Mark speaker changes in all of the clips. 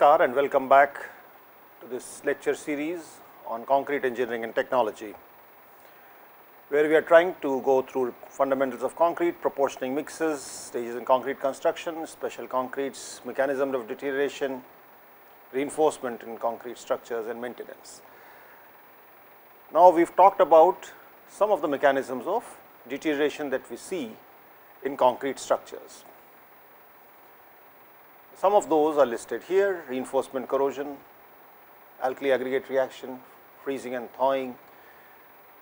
Speaker 1: Namaskar and welcome back to this lecture series on concrete engineering and technology, where we are trying to go through fundamentals of concrete, proportioning mixes, stages in concrete construction, special concretes, mechanism of deterioration, reinforcement in concrete structures and maintenance. Now, we have talked about some of the mechanisms of deterioration that we see in concrete structures. Some of those are listed here reinforcement corrosion, alkali aggregate reaction, freezing and thawing,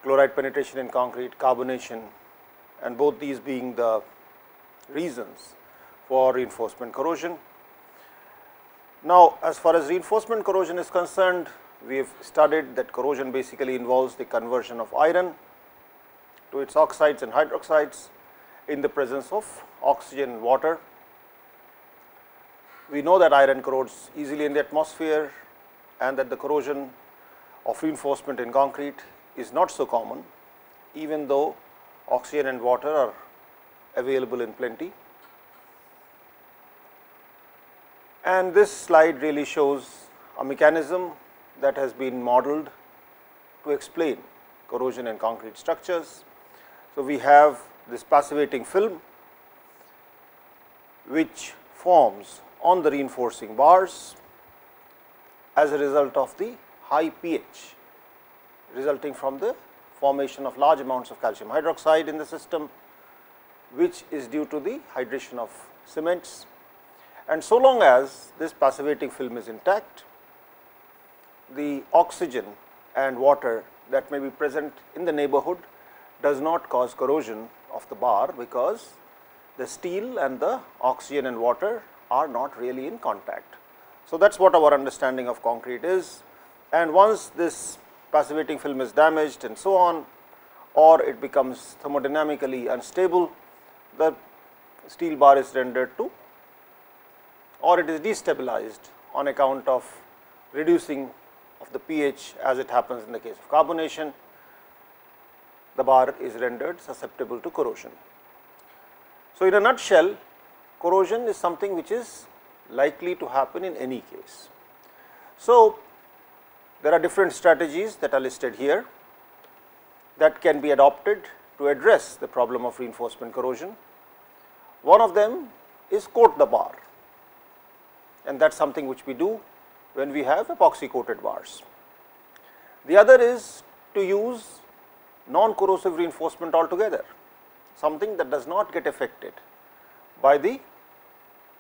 Speaker 1: chloride penetration in concrete, carbonation and both these being the reasons for reinforcement corrosion. Now, as far as reinforcement corrosion is concerned, we have studied that corrosion basically involves the conversion of iron to its oxides and hydroxides in the presence of oxygen and water. We know that iron corrodes easily in the atmosphere and that the corrosion of reinforcement in concrete is not so common even though oxygen and water are available in plenty. And this slide really shows a mechanism that has been modeled to explain corrosion in concrete structures. So, we have this passivating film which forms on the reinforcing bars as a result of the high pH resulting from the formation of large amounts of calcium hydroxide in the system, which is due to the hydration of cements. And so long as this passivating film is intact, the oxygen and water that may be present in the neighborhood does not cause corrosion of the bar, because the steel and the oxygen and water are not really in contact. So, that is what our understanding of concrete is and once this passivating film is damaged and so on or it becomes thermodynamically unstable, the steel bar is rendered to or it is destabilized on account of reducing of the pH as it happens in the case of carbonation, the bar is rendered susceptible to corrosion. So, in a nutshell corrosion is something which is likely to happen in any case. So, there are different strategies that are listed here that can be adopted to address the problem of reinforcement corrosion. One of them is coat the bar and that is something which we do when we have epoxy coated bars. The other is to use non corrosive reinforcement altogether, something that does not get affected by the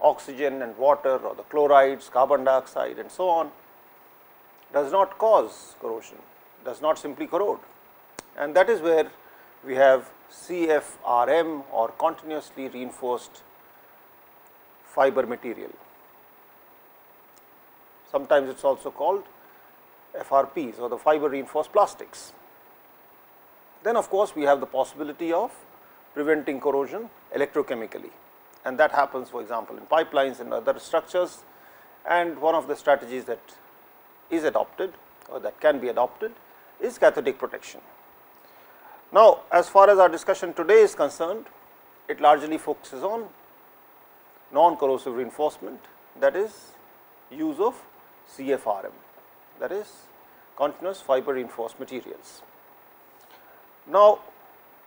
Speaker 1: oxygen and water or the chlorides, carbon dioxide and so on does not cause corrosion, does not simply corrode and that is where we have CFRM or continuously reinforced fiber material. Sometimes it is also called FRPs or the fiber reinforced plastics. Then of course, we have the possibility of preventing corrosion electrochemically and that happens for example, in pipelines and other structures and one of the strategies that is adopted or that can be adopted is cathodic protection. Now, as far as our discussion today is concerned, it largely focuses on non corrosive reinforcement that is use of CFRM that is continuous fiber reinforced materials. Now,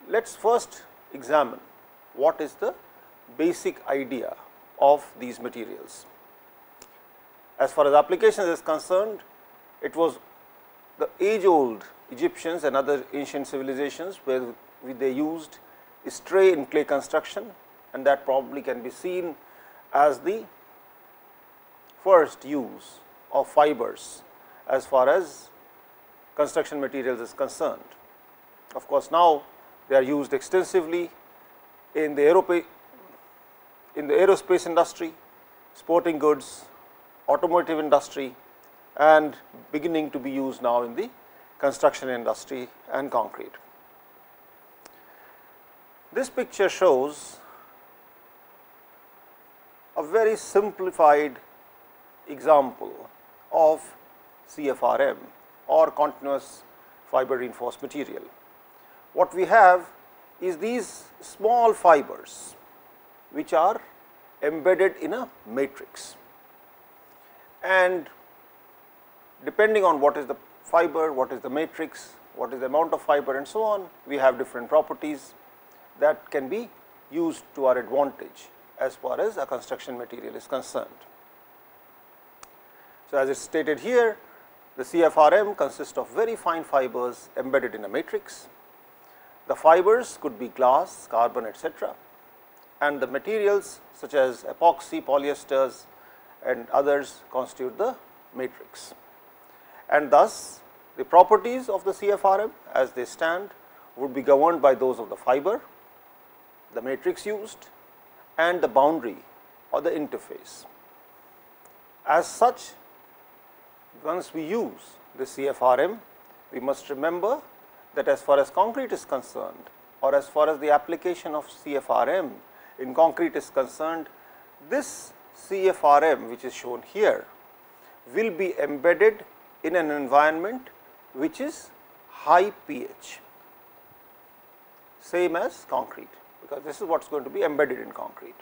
Speaker 1: let us first examine what is the basic idea of these materials. As far as applications is concerned, it was the age old Egyptians and other ancient civilizations where they used stray in clay construction and that probably can be seen as the first use of fibers as far as construction materials is concerned. Of course, now they are used extensively in the in the aerospace industry, sporting goods, automotive industry and beginning to be used now in the construction industry and concrete. This picture shows a very simplified example of CFRM or continuous fiber reinforced material. What we have is these small fibers which are embedded in a matrix and depending on what is the fiber, what is the matrix, what is the amount of fiber and so on, we have different properties that can be used to our advantage as far as a construction material is concerned. So, as it is stated here, the CFRM consists of very fine fibers embedded in a matrix. The fibers could be glass, carbon etc. and the materials such as epoxy, polyesters and others constitute the matrix. And thus, the properties of the CFRM as they stand would be governed by those of the fiber, the matrix used and the boundary or the interface. As such, once we use the CFRM, we must remember that as far as concrete is concerned or as far as the application of CFRM in concrete is concerned, this CFRM which is shown here will be embedded in an environment which is high pH, same as concrete because this is what is going to be embedded in concrete.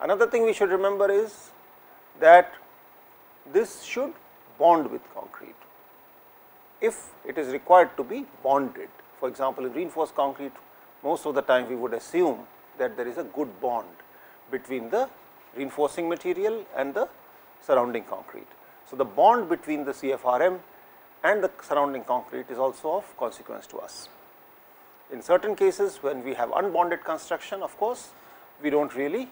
Speaker 1: Another thing we should remember is that this should bond with concrete if it is required to be bonded. For example, in reinforced concrete most of the time we would assume that there is a good bond between the reinforcing material and the surrounding concrete. So, the bond between the CFRM and the surrounding concrete is also of consequence to us. In certain cases when we have unbonded construction of course, we do not really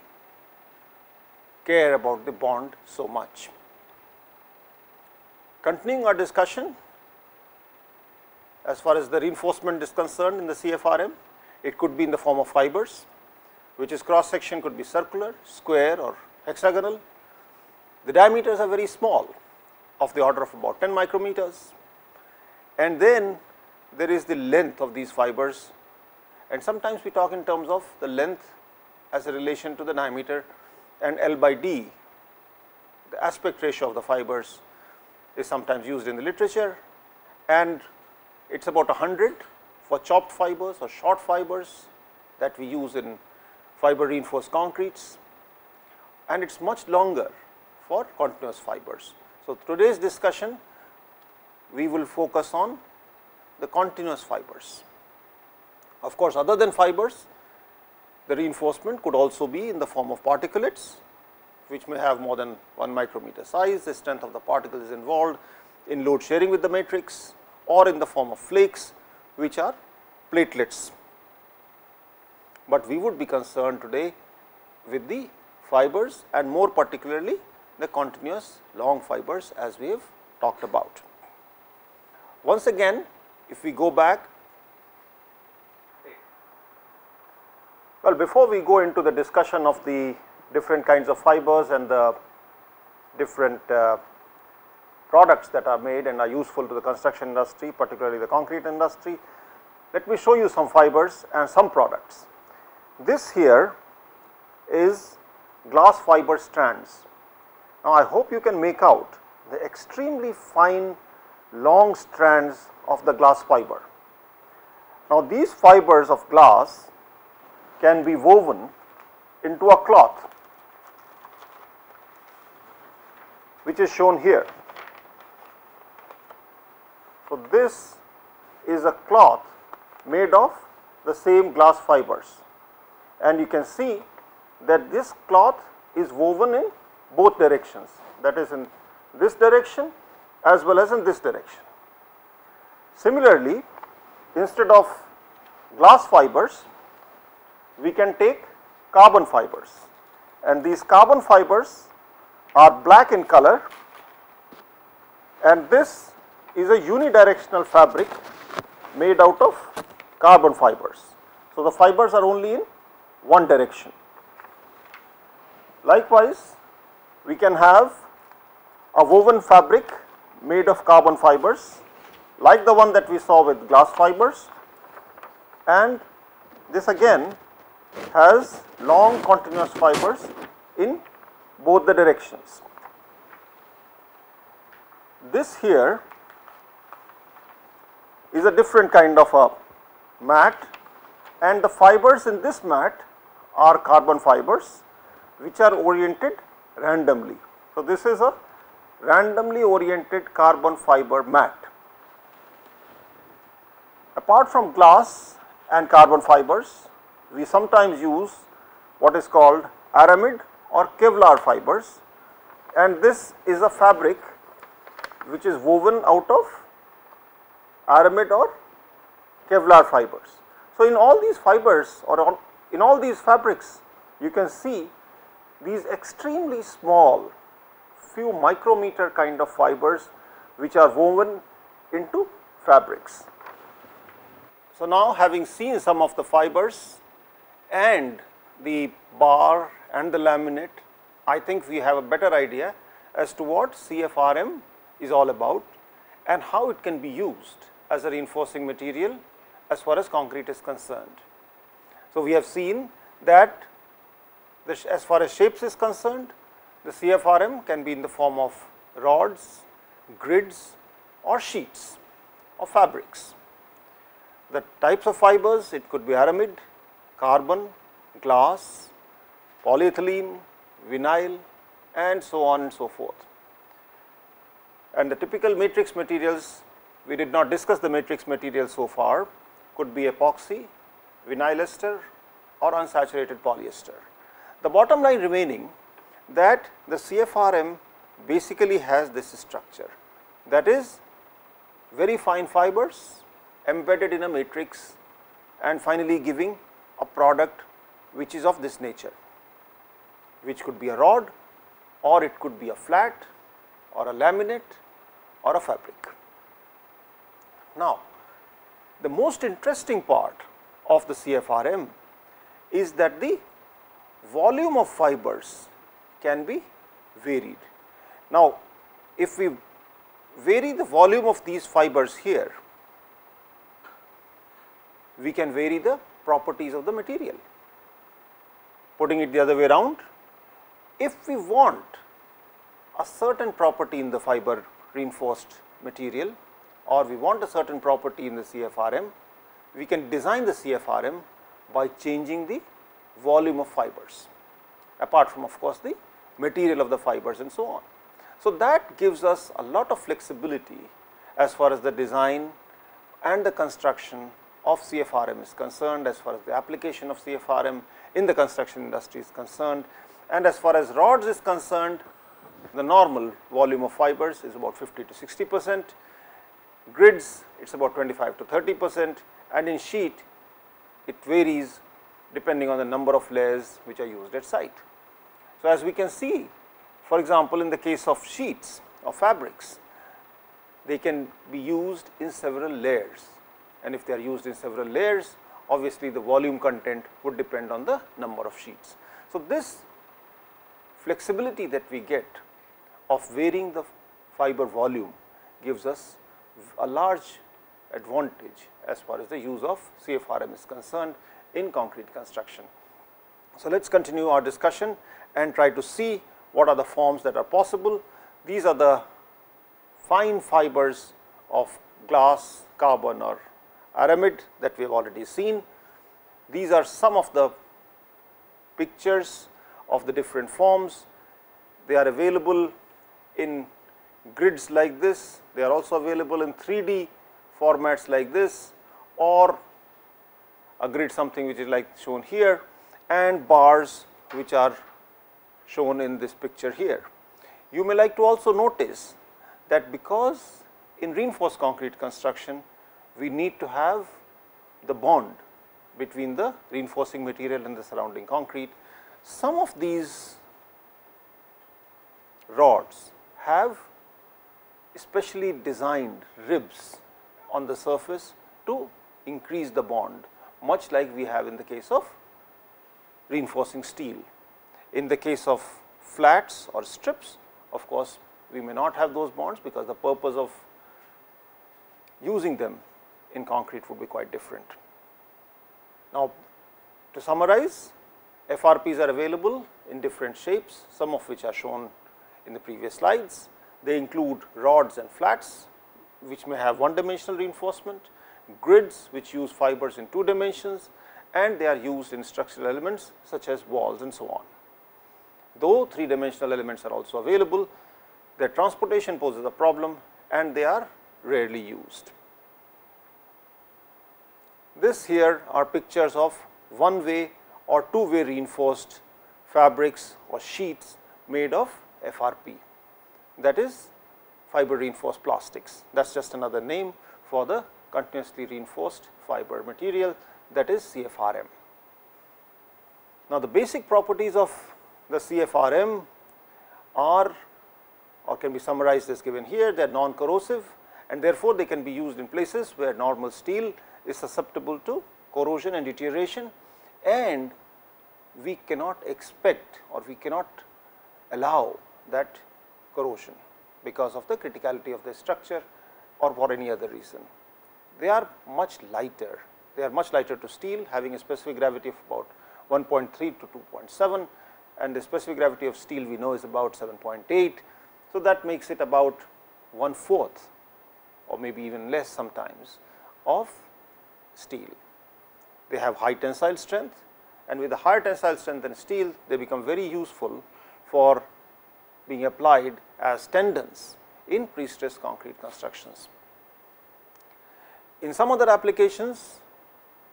Speaker 1: care about the bond so much. Continuing our discussion as far as the reinforcement is concerned in the CFRM, it could be in the form of fibers which is cross section could be circular, square or hexagonal. The diameters are very small of the order of about 10 micrometers. And then there is the length of these fibers. And sometimes we talk in terms of the length as a relation to the diameter and L by D. The aspect ratio of the fibers is sometimes used in the literature. And it is about 100 for chopped fibers or short fibers that we use in fiber reinforced concretes and it is much longer for continuous fibers. So, today's discussion we will focus on the continuous fibers. Of course, other than fibers, the reinforcement could also be in the form of particulates, which may have more than 1 micrometer size, the strength of the particle is involved in load sharing with the matrix or in the form of flakes, which are platelets. But we would be concerned today with the fibers and more particularly the continuous long fibers as we have talked about. Once again, if we go back Well, before we go into the discussion of the different kinds of fibers and the different uh, products that are made and are useful to the construction industry, particularly the concrete industry, let me show you some fibers and some products. This here is glass fiber strands. Now, I hope you can make out the extremely fine long strands of the glass fiber. Now, these fibers of glass can be woven into a cloth which is shown here. So, this is a cloth made of the same glass fibers and you can see that this cloth is woven in both directions that is in this direction as well as in this direction. Similarly, instead of glass fibers we can take carbon fibers and these carbon fibers are black in color and this is a unidirectional fabric made out of carbon fibers. So, the fibers are only in one direction. Likewise, we can have a woven fabric made of carbon fibers like the one that we saw with glass fibers and this again has long continuous fibers in both the directions. This here is a different kind of a mat and the fibers in this mat are carbon fibers which are oriented randomly. So, this is a randomly oriented carbon fiber mat. Apart from glass and carbon fibers, we sometimes use what is called aramid or Kevlar fibers and this is a fabric which is woven out of aramid or Kevlar fibers. So, in all these fibers or in all these fabrics you can see these extremely small few micrometer kind of fibers which are woven into fabrics. So, now having seen some of the fibers and the bar and the laminate, I think we have a better idea as to what CFRM is all about and how it can be used as a reinforcing material as far as concrete is concerned. So, we have seen that as far as shapes is concerned, the CFRM can be in the form of rods, grids or sheets or fabrics. The types of fibers, it could be aramid, carbon, glass, polyethylene, vinyl and so on and so forth. And the typical matrix materials, we did not discuss the matrix materials so far, could be epoxy, vinyl ester or unsaturated polyester. The bottom line remaining that the CFRM basically has this structure that is very fine fibers embedded in a matrix and finally giving a product which is of this nature which could be a rod or it could be a flat or a laminate or a fabric. Now, the most interesting part of the CFRM is that the volume of fibers can be varied. Now, if we vary the volume of these fibers here, we can vary the properties of the material. Putting it the other way around, if we want a certain property in the fiber reinforced material or we want a certain property in the CFRM, we can design the CFRM by changing the volume of fibers apart from of course the material of the fibers and so on. So, that gives us a lot of flexibility as far as the design and the construction of CFRM is concerned, as far as the application of CFRM in the construction industry is concerned and as far as rods is concerned, the normal volume of fibers is about 50 to 60 percent, grids it is about 25 to 30 percent and in sheet it varies depending on the number of layers which are used at site. So, as we can see for example, in the case of sheets or fabrics, they can be used in several layers and if they are used in several layers obviously the volume content would depend on the number of sheets. So, this flexibility that we get of varying the fiber volume gives us a large advantage as far as the use of CFRM is concerned in concrete construction. So, let us continue our discussion and try to see what are the forms that are possible. These are the fine fibers of glass, carbon or aramid that we have already seen. These are some of the pictures of the different forms. They are available in grids like this, they are also available in 3D formats like this or a grid something which is like shown here and bars which are shown in this picture here. You may like to also notice that because in reinforced concrete construction we need to have the bond between the reinforcing material and the surrounding concrete. Some of these rods have specially designed ribs on the surface to increase the bond much like we have in the case of reinforcing steel. In the case of flats or strips of course, we may not have those bonds because the purpose of using them in concrete would be quite different. Now, to summarize FRPs are available in different shapes some of which are shown in the previous slides. They include rods and flats which may have one dimensional reinforcement, grids which use fibers in two dimensions and they are used in structural elements such as walls and so on. Though three dimensional elements are also available, their transportation poses a problem and they are rarely used. This here are pictures of one way or two way reinforced fabrics or sheets made of FRP that is fiber reinforced plastics that is just another name for the continuously reinforced fiber material that is CFRM. Now, the basic properties of the CFRM are or can be summarized as given here they are non corrosive and therefore, they can be used in places where normal steel is susceptible to corrosion and deterioration and we cannot expect or we cannot allow that corrosion because of the criticality of the structure or for any other reason. They are much lighter, they are much lighter to steel having a specific gravity of about 1.3 to 2.7 and the specific gravity of steel we know is about 7.8. So, that makes it about one fourth or maybe even less sometimes of steel. They have high tensile strength and with the higher tensile strength than steel, they become very useful for being applied as tendons in pre-stressed concrete constructions. In some other applications,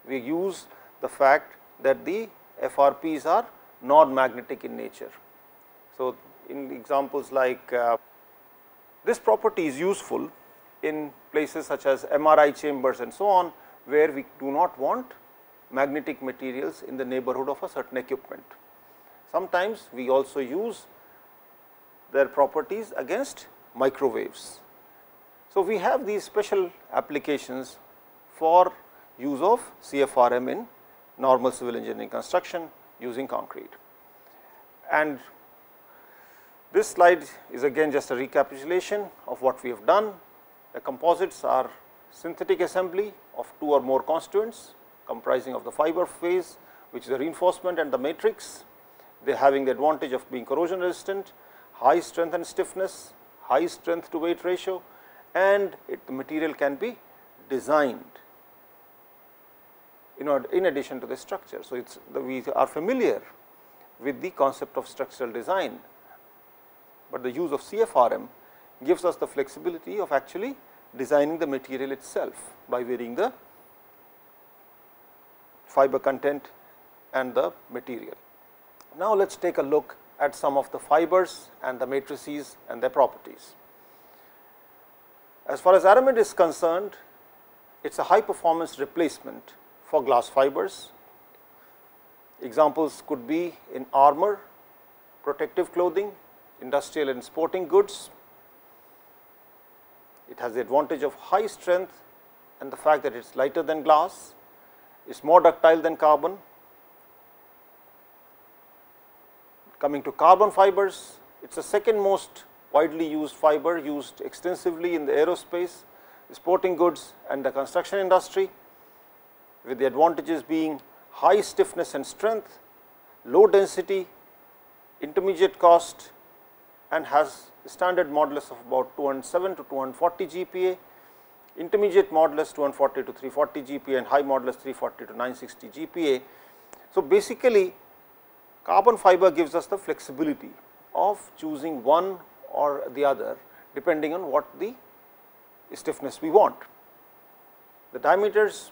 Speaker 1: we use the fact that the FRPs are non-magnetic in nature. So, in examples like uh, this property is useful in places such as MRI chambers and so on, where we do not want magnetic materials in the neighborhood of a certain equipment. Sometimes we also use their properties against microwaves. So, we have these special applications for use of CFRM in normal civil engineering construction using concrete. And this slide is again just a recapitulation of what we have done. The composites are synthetic assembly of two or more constituents comprising of the fiber phase which is the reinforcement and the matrix. They having the advantage of being corrosion resistant, high strength and stiffness, high strength to weight ratio and it, the material can be designed in, order, in addition to the structure. So, it is the, we are familiar with the concept of structural design, but the use of CFRM gives us the flexibility of actually designing the material itself by varying the fiber content and the material. Now, let us take a look at some of the fibers and the matrices and their properties. As far as aramid is concerned, it is a high performance replacement for glass fibers. Examples could be in armor, protective clothing, industrial and sporting goods. It has the advantage of high strength and the fact that it is lighter than glass, is more ductile than carbon. Coming to carbon fibers, it is the second most widely used fiber used extensively in the aerospace, sporting goods and the construction industry with the advantages being high stiffness and strength, low density, intermediate cost and has standard modulus of about 207 to 240 GPa, intermediate modulus 240 to 340 GPa and high modulus 340 to 960 GPa. So, basically carbon fiber gives us the flexibility of choosing one or the other depending on what the stiffness we want. The diameters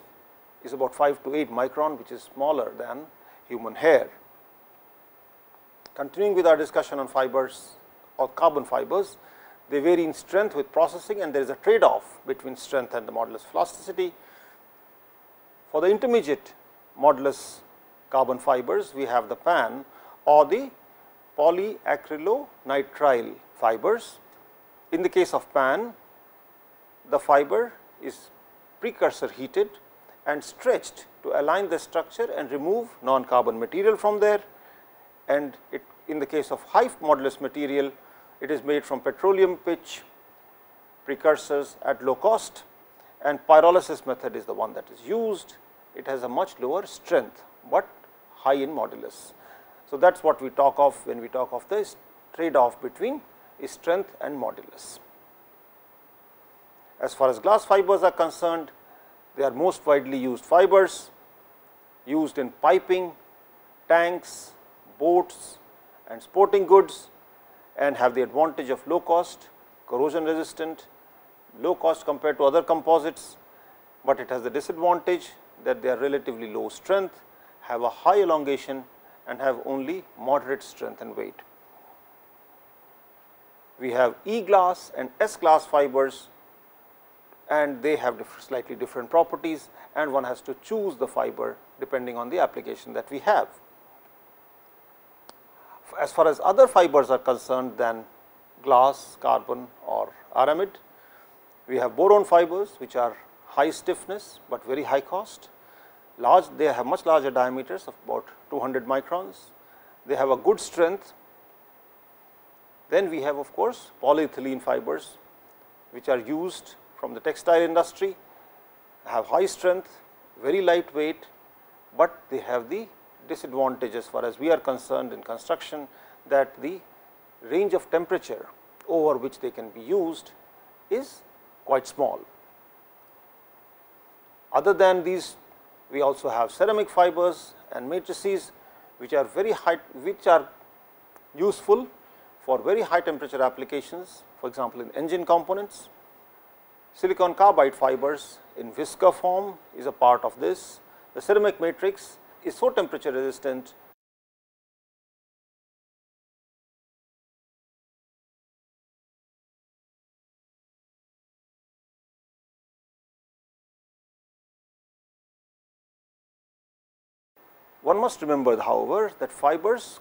Speaker 1: is about 5 to 8 micron which is smaller than human hair. Continuing with our discussion on fibers or carbon fibers, they vary in strength with processing and there is a trade off between strength and the modulus of elasticity. For the intermediate modulus carbon fibers, we have the PAN or the polyacrylonitrile fibers. In the case of PAN, the fiber is precursor heated and stretched to align the structure and remove non-carbon material from there. And it, in the case of high modulus material, it is made from petroleum pitch precursors at low cost and pyrolysis method is the one that is used. It has a much lower strength, but high in modulus. So, that is what we talk of when we talk of the trade off between strength and modulus. As far as glass fibers are concerned, they are most widely used fibers used in piping, tanks, boats and sporting goods and have the advantage of low cost, corrosion resistant, low cost compared to other composites, but it has the disadvantage that they are relatively low strength, have a high elongation and have only moderate strength and weight. We have E glass and S glass fibers and they have slightly different properties and one has to choose the fiber depending on the application that we have. As far as other fibers are concerned than glass, carbon or aramid, we have boron fibers which are high stiffness, but very high cost. Large, they have much larger diameters of about 200 microns. They have a good strength. Then we have of course, polyethylene fibers which are used from the textile industry, have high strength, very lightweight, but they have the disadvantage as far as we are concerned in construction that the range of temperature over which they can be used is quite small. Other than these, we also have ceramic fibers and matrices which are very high, which are useful for very high temperature applications, for example, in engine components. Silicon carbide fibers in viscose form is a part of this. The ceramic matrix is so temperature resistant One must remember however, that fibers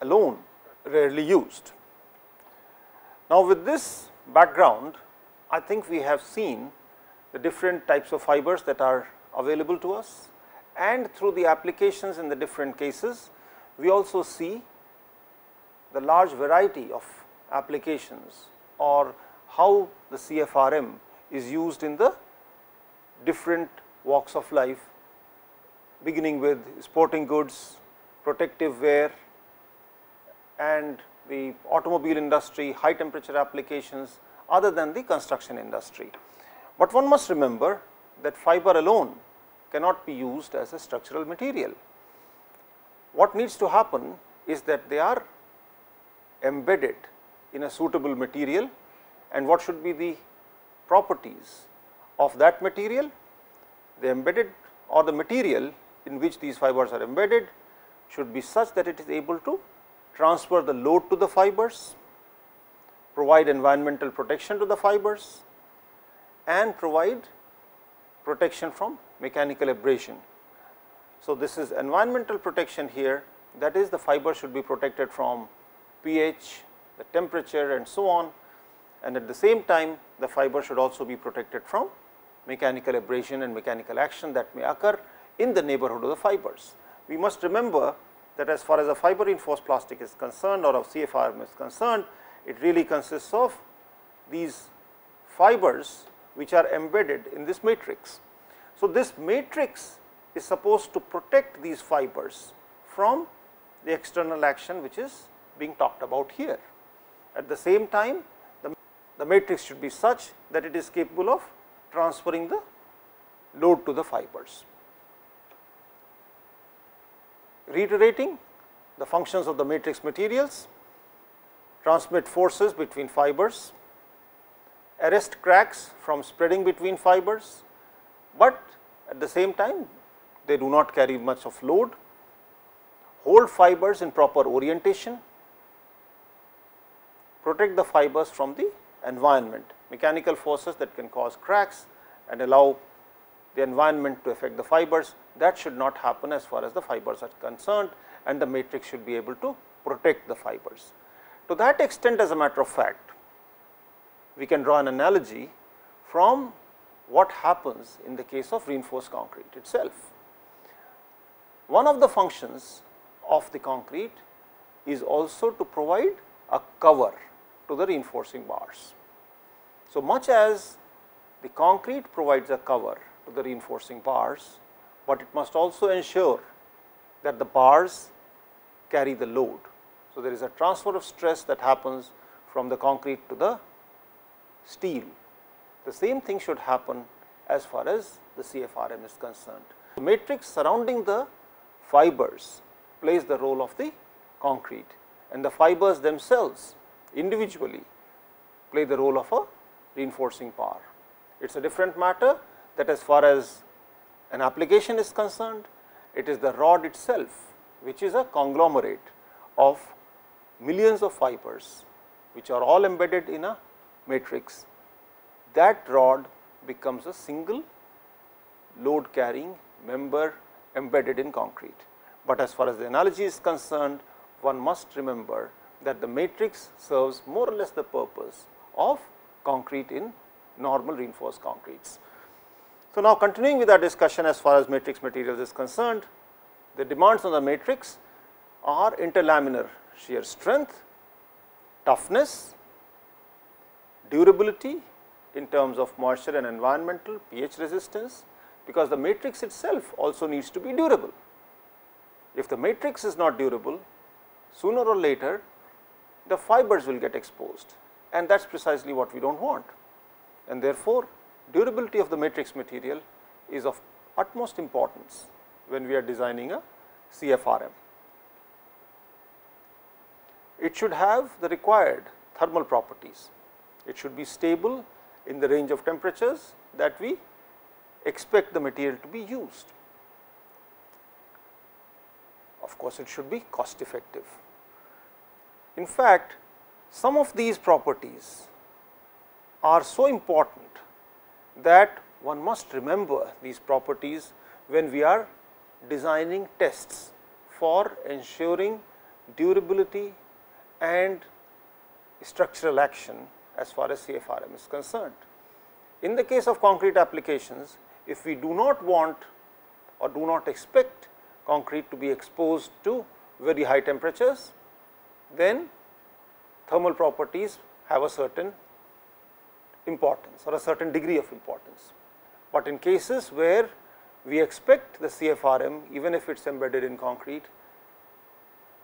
Speaker 1: alone rarely used. Now, with this background, I think we have seen the different types of fibers that are available to us and through the applications in the different cases, we also see the large variety of applications or how the CFRM is used in the different walks of life beginning with sporting goods, protective wear and the automobile industry, high temperature applications other than the construction industry. But one must remember that fiber alone cannot be used as a structural material. What needs to happen is that they are embedded in a suitable material and what should be the properties of that material? The embedded or the material in which these fibers are embedded should be such that it is able to transfer the load to the fibers, provide environmental protection to the fibers and provide protection from mechanical abrasion. So, this is environmental protection here that is the fiber should be protected from pH, the temperature and so on and at the same time the fiber should also be protected from mechanical abrasion and mechanical action that may occur in the neighborhood of the fibers. We must remember that as far as a fiber reinforced plastic is concerned or of CFRM is concerned, it really consists of these fibers which are embedded in this matrix. So, this matrix is supposed to protect these fibers from the external action which is being talked about here. At the same time, the, the matrix should be such that it is capable of transferring the load to the fibers. Reiterating the functions of the matrix materials, transmit forces between fibers, arrest cracks from spreading between fibers, but at the same time they do not carry much of load, hold fibers in proper orientation, protect the fibers from the environment, mechanical forces that can cause cracks and allow the environment to affect the fibers that should not happen as far as the fibers are concerned and the matrix should be able to protect the fibers. To that extent as a matter of fact, we can draw an analogy from what happens in the case of reinforced concrete itself. One of the functions of the concrete is also to provide a cover to the reinforcing bars. So, much as the concrete provides a cover to the reinforcing bars, but it must also ensure that the bars carry the load. So, there is a transfer of stress that happens from the concrete to the steel. The same thing should happen as far as the CFRM is concerned. The matrix surrounding the fibers plays the role of the concrete and the fibers themselves individually play the role of a reinforcing power. It is a different matter that as far as an application is concerned, it is the rod itself which is a conglomerate of millions of fibers which are all embedded in a matrix. That rod becomes a single load carrying member embedded in concrete. But as far as the analogy is concerned, one must remember that the matrix serves more or less the purpose of concrete in normal reinforced concretes. So, now continuing with our discussion as far as matrix materials is concerned, the demands on the matrix are interlaminar shear strength, toughness, durability in terms of moisture and environmental pH resistance, because the matrix itself also needs to be durable. If the matrix is not durable, sooner or later the fibers will get exposed and that is precisely what we do not want. And therefore, durability of the matrix material is of utmost importance when we are designing a CFRM. It should have the required thermal properties. It should be stable in the range of temperatures that we expect the material to be used. Of course, it should be cost effective. In fact, some of these properties are so important that one must remember these properties when we are designing tests for ensuring durability and structural action as far as CFRM is concerned. In the case of concrete applications, if we do not want or do not expect concrete to be exposed to very high temperatures, then thermal properties have a certain importance or a certain degree of importance. But in cases where we expect the CFRM even if it is embedded in concrete,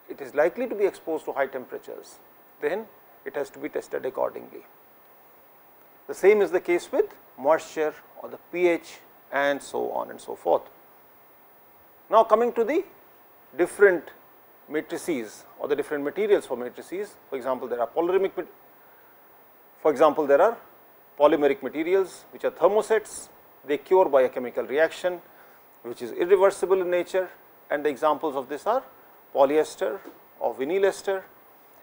Speaker 1: it is likely to be exposed to high temperatures, then it has to be tested accordingly. The same is the case with moisture or the pH and so on and so forth. Now, coming to the different matrices or the different materials for matrices. For example, there are polymeric, for example, there are polymeric materials which are thermosets, they cure by a chemical reaction which is irreversible in nature and the examples of this are polyester or vinyl ester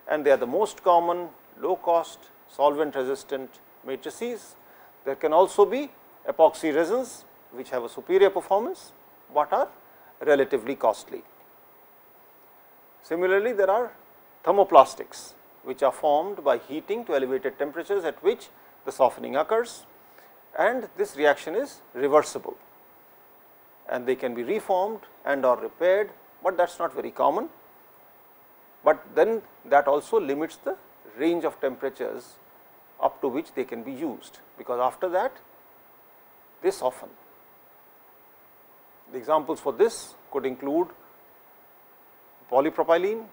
Speaker 1: and they are the most common low cost solvent resistant matrices. There can also be epoxy resins which have a superior performance, but are relatively costly. Similarly, there are thermoplastics which are formed by heating to elevated temperatures at which the softening occurs and this reaction is reversible and they can be reformed and or repaired, but that is not very common. But then that also limits the range of temperatures up to which they can be used, because after that they soften. The examples for this could include polypropylene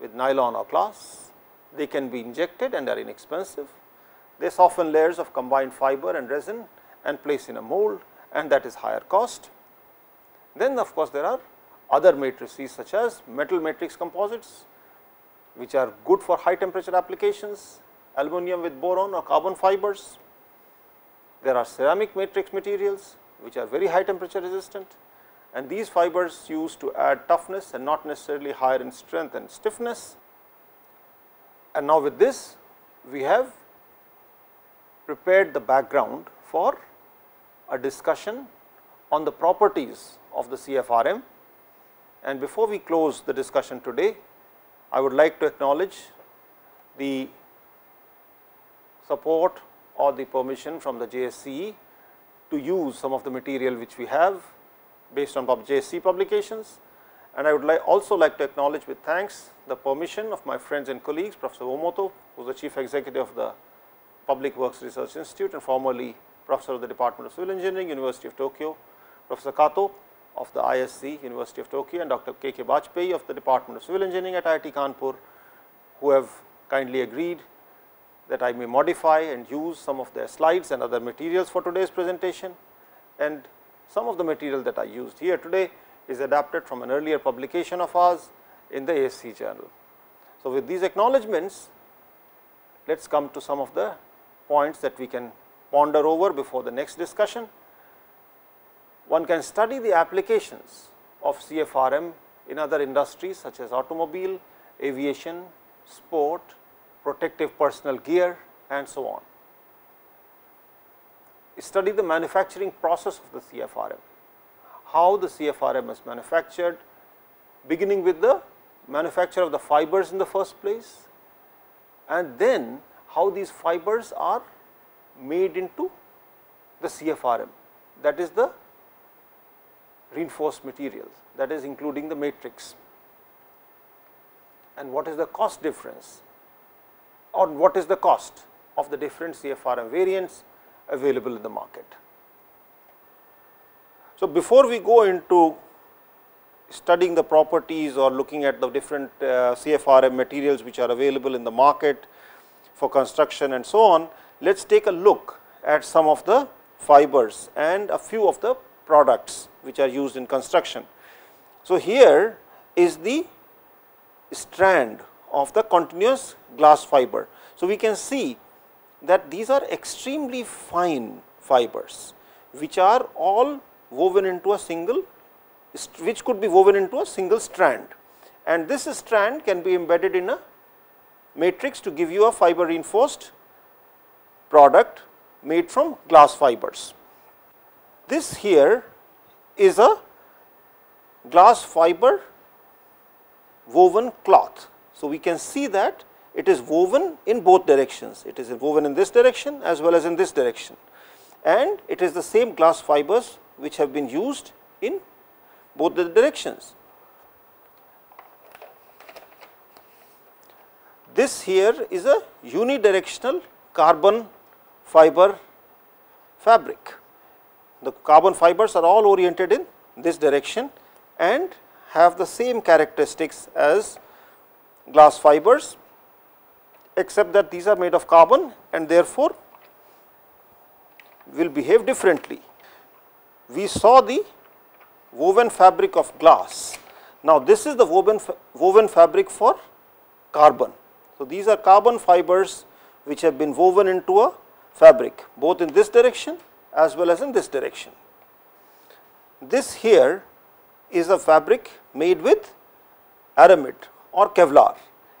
Speaker 1: with nylon or glass. They can be injected and are inexpensive. They soften layers of combined fiber and resin and place in a mold and that is higher cost. Then of course, there are other matrices such as metal matrix composites which are good for high temperature applications, aluminum with boron or carbon fibers. There are ceramic matrix materials which are very high temperature resistant and these fibers used to add toughness and not necessarily higher in strength and stiffness. And now with this we have prepared the background for a discussion on the properties of the CFRM. And before we close the discussion today, I would like to acknowledge the support or the permission from the JSCE to use some of the material which we have based on JSCE publications. And I would also like to acknowledge with thanks the permission of my friends and colleagues, Professor Uomoto, who is the Chief Executive of the Public Works Research Institute and formerly Professor of the Department of Civil Engineering, University of Tokyo, Professor Kato of the ISC, University of Tokyo and Dr. K. K. Bajpai of the Department of Civil Engineering at IIT Kanpur, who have kindly agreed that I may modify and use some of their slides and other materials for today's presentation. And some of the material that I used here today is adapted from an earlier publication of ours in the ASC journal. So, with these acknowledgements, let us come to some of the points that we can ponder over before the next discussion. One can study the applications of CFRM in other industries such as automobile, aviation, sport, protective personal gear and so on. Study the manufacturing process of the CFRM, how the CFRM is manufactured beginning with the manufacture of the fibers in the first place and then how these fibers are made into the CFRM that is the reinforced materials that is including the matrix and what is the cost difference or what is the cost of the different CFRM variants available in the market. So, before we go into studying the properties or looking at the different uh, CFRM materials which are available in the market for construction and so on, let us take a look at some of the fibers and a few of the products which are used in construction. So, here is the strand of the continuous glass fiber. So, we can see that these are extremely fine fibers which are all woven into a single which could be woven into a single strand and this strand can be embedded in a matrix to give you a fiber reinforced product made from glass fibers. This here is a glass fiber woven cloth. So, we can see that it is woven in both directions. It is woven in this direction as well as in this direction and it is the same glass fibers which have been used in both the directions. This here is a unidirectional carbon fiber fabric. The carbon fibers are all oriented in this direction and have the same characteristics as glass fibers except that these are made of carbon and therefore, will behave differently. We saw the woven fabric of glass. Now, this is the woven, woven fabric for carbon. So, these are carbon fibers which have been woven into a fabric both in this direction as well as in this direction. This here is a fabric made with aramid or Kevlar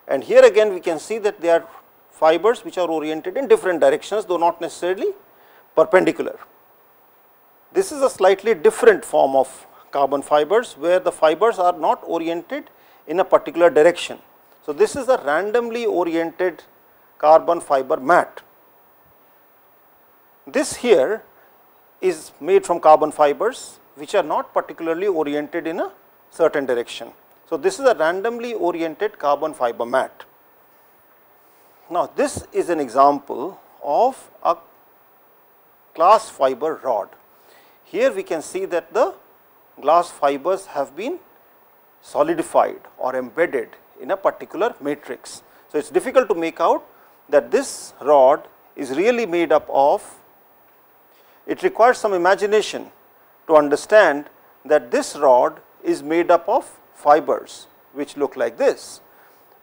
Speaker 1: and here again we can see that they are fibers which are oriented in different directions though not necessarily perpendicular. This is a slightly different form of carbon fibers where the fibers are not oriented in a particular direction. So, this is a randomly oriented carbon fiber mat. This here is made from carbon fibers which are not particularly oriented in a certain direction. So, this is a randomly oriented carbon fiber mat. Now, this is an example of a glass fiber rod. Here we can see that the glass fibers have been solidified or embedded in a particular matrix. So, it is difficult to make out that this rod is really made up of, it requires some imagination to understand that this rod is made up of fibers which look like this.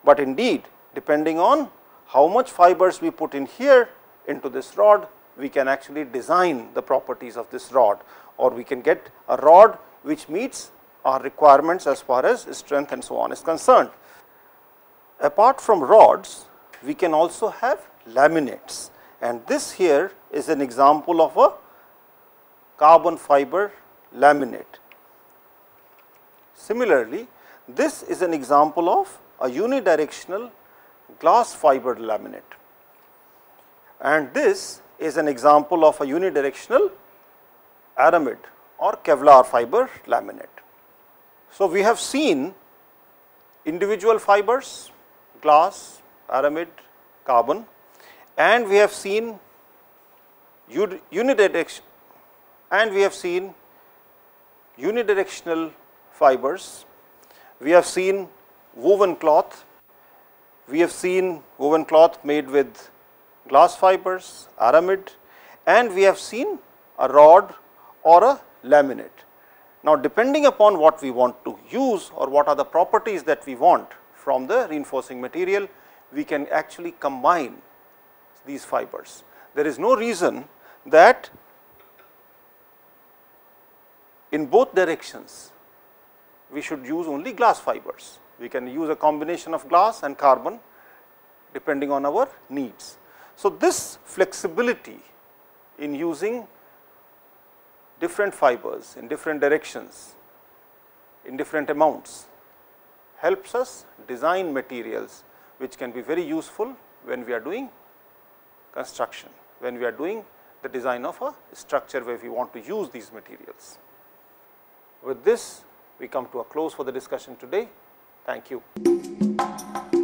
Speaker 1: But indeed depending on how much fibers we put in here into this rod, we can actually design the properties of this rod or we can get a rod which meets our requirements as far as strength and so on is concerned. Apart from rods, we can also have laminates and this here is an example of a carbon fiber laminate. Similarly, this is an example of a unidirectional glass fiber laminate and this is an example of a unidirectional aramid or Kevlar fiber laminate. So, we have seen individual fibers, glass, aramid, carbon and we have seen unidirectional and we have seen unidirectional fibers. We have seen woven cloth, we have seen woven cloth made with glass fibers, aramid and we have seen a rod or a laminate. Now, depending upon what we want to use or what are the properties that we want from the reinforcing material, we can actually combine these fibers. There is no reason that in both directions we should use only glass fibers. We can use a combination of glass and carbon depending on our needs. So, this flexibility in using different fibers in different directions in different amounts helps us design materials which can be very useful when we are doing construction, when we are doing the design of a structure where we want to use these materials. With this, we come to a close for the discussion today. Thank you.